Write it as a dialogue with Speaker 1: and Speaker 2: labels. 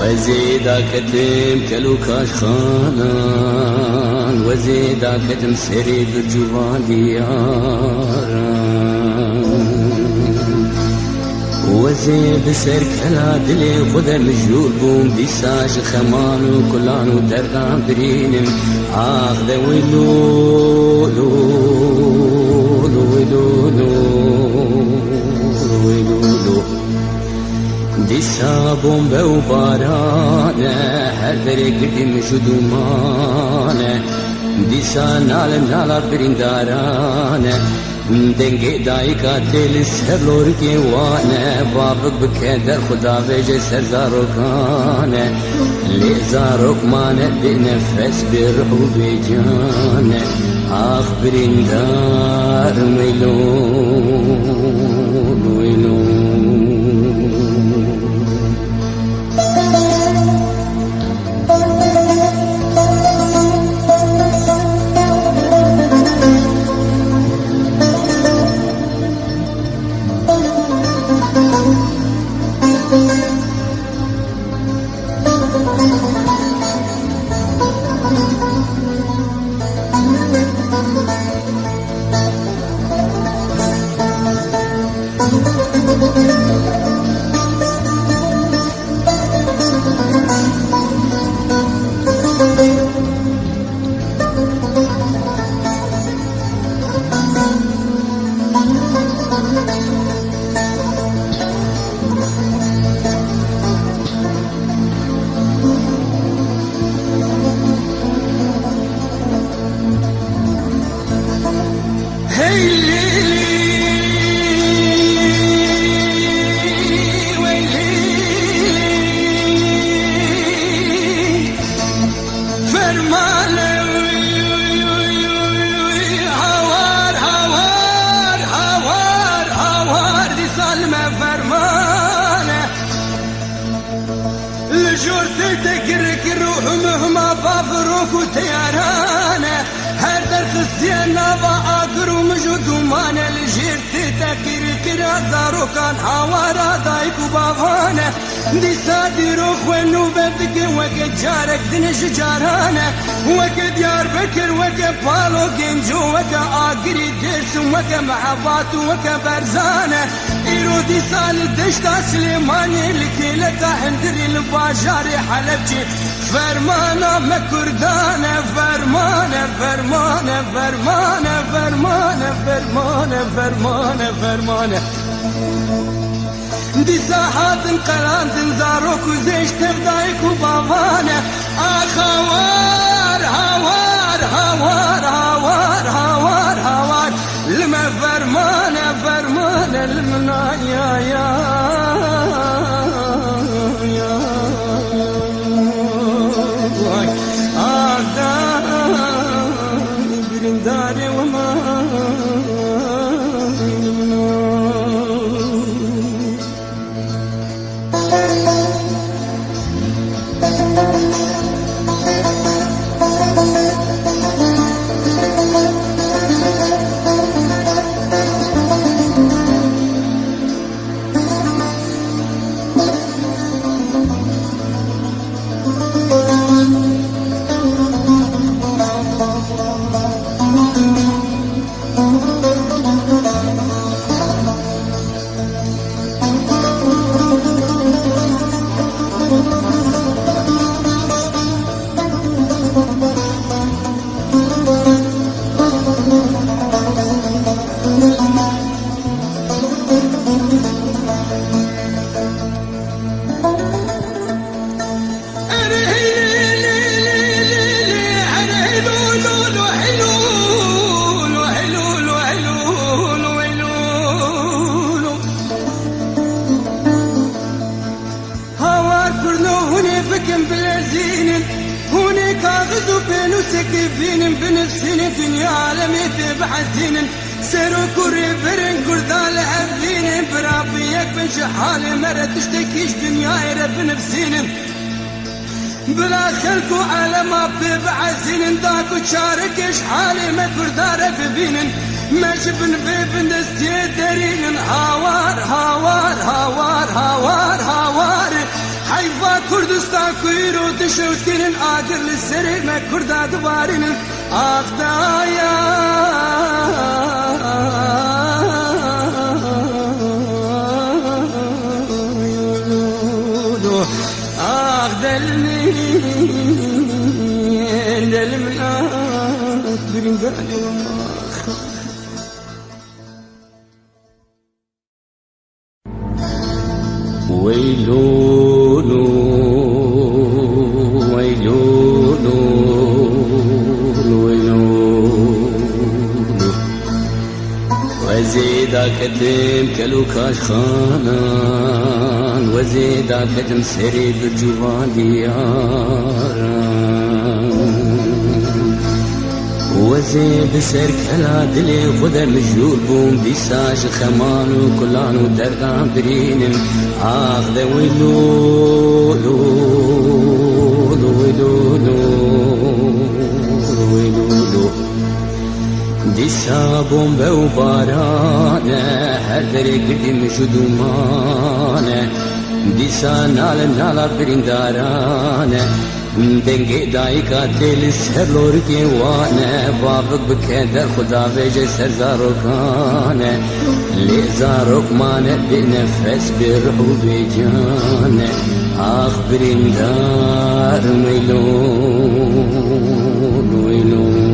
Speaker 1: وزيدا كتم كلوكاش خانان وزيدا كتم سريد وزي سر کلا دلي خود مجلول بوم ديساج خمان وكلان ودرغان برينم آخذ ولولو دیسا به و بارانه هر دره گردیم جدومانه. دیسا نال نالا بریندارانه دنگی دای کا دل سر لور کی وانه باب بکدر خدا وجه سر زاروکانه لی زاروک مانه دی نفس بروح و بجانه آخ برندار ملون ملون
Speaker 2: Radhe Radhe الزينة بأقر ومجد ومانا لجير تتكر كرا زارو كان حوارا دايك وبافانا دي سادي روخ ونو ببك وك جارك دنش جارانه وك ديار بكر وك بالو جنجو وك آقري درس وك محبات وك برزانه إيرو دي سال دشتا سليماني لكيلتا هندري الباجاري حلبجي فرمانا مكردانه فرمانه فرمانه فرمانه فرمانه فرمانه فرمانه فرمانه دی ساحات قلان زارو کو زشت دای کو بابانه. آخوان. بنفسين دنيا عالمي بحزين سيرو كوري برن قردال عبدين برابيك بن شحال مرة تشتكيش دنيا رب نفسين بلا خلق وعلما ببعزين داكو شاركش حالي ما بردار ببينن مجبن ببن دستي درين هاوار هاوار هاوار هاوار هاوار. حيفا Hayva Kurdistan kuyruğu düşürtgenin Agirli serime kurda duvarinin Akdaya Ah delmin delimin
Speaker 1: ah birin gönlüm ah كتم كلوكاش خانان وزيدا كتم سري بالجوان دياران وزي بسر كلا دلي خذ مجهول بوم بيساج خمان وكلان ودردان برين آخذ ويلو سا بمبه و بارانه هر دره گردیم جدومانه. دیسا نال نالا برندارانه دنگه دایی قاتل سر لورکی وانه. بابک بکه در خدا ویجه سر زاروکانه. لی زاروک کمانه بی نفس بی روح و بی جانه. آخ برندار میلون
Speaker 3: ویلون